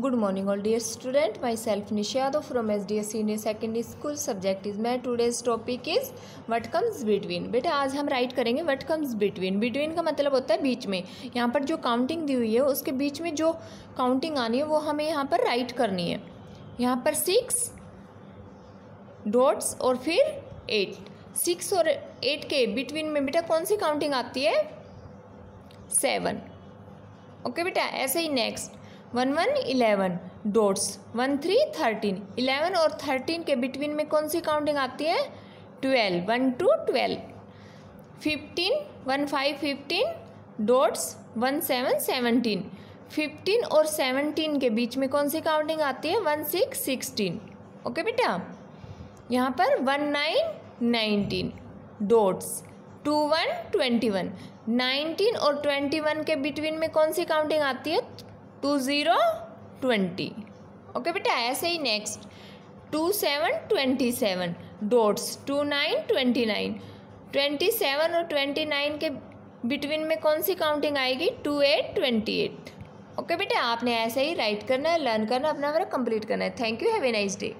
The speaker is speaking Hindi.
Good morning all dear student myself Nish from S D S senior secondary school subject is my today's topic is what comes between बेटा, आज हम राइट करेंगे वट कम्स बिटवीन बिटवीन का मतलब होता है बीच में। यहाँ पर जो काउंटिंग दी हुई है, उसके बीच में जो काउंटिंग आनी है, वो हमें यहाँ पर राइट करनी है। यहाँ पर सिक्स डोट्स और फिर एट सिक्स और एट के बिटवीन में बेटा कौन सी काउंटिंग आती है? सेवन ओके बेटा, ऐसे ही next one one eleven dots one three thirteen eleven और थर्टीन के बिटवीन में कौन सी काउंटिंग आती है? Twelve one two twelve fifteen one five fifteen dots one seven seventeen fifteen और सेवनटीन के बीच में कौन सी काउंटिंग आती है? वन सिक्स सिक्सटीन ओके बेटा? यहाँ पर one nine nineteen dots two one twenty one nineteen और ट्वेंटी वन के बिटवीन में कौन सी काउंटिंग आती है? To zero twenty. ओके बेटा, ऐसे ही next two seven twenty seven. Dots two nine twenty nine. Twenty seven और ट्वेंटी नाइन के बिटवीन में कौन सी काउंटिंग आएगी? Two eight twenty eight. Okay बेटा, आपने ऐसे ही राइट करना है लर्न करना, अपना वर्क कंप्लीट करना है। Thank you have a nice day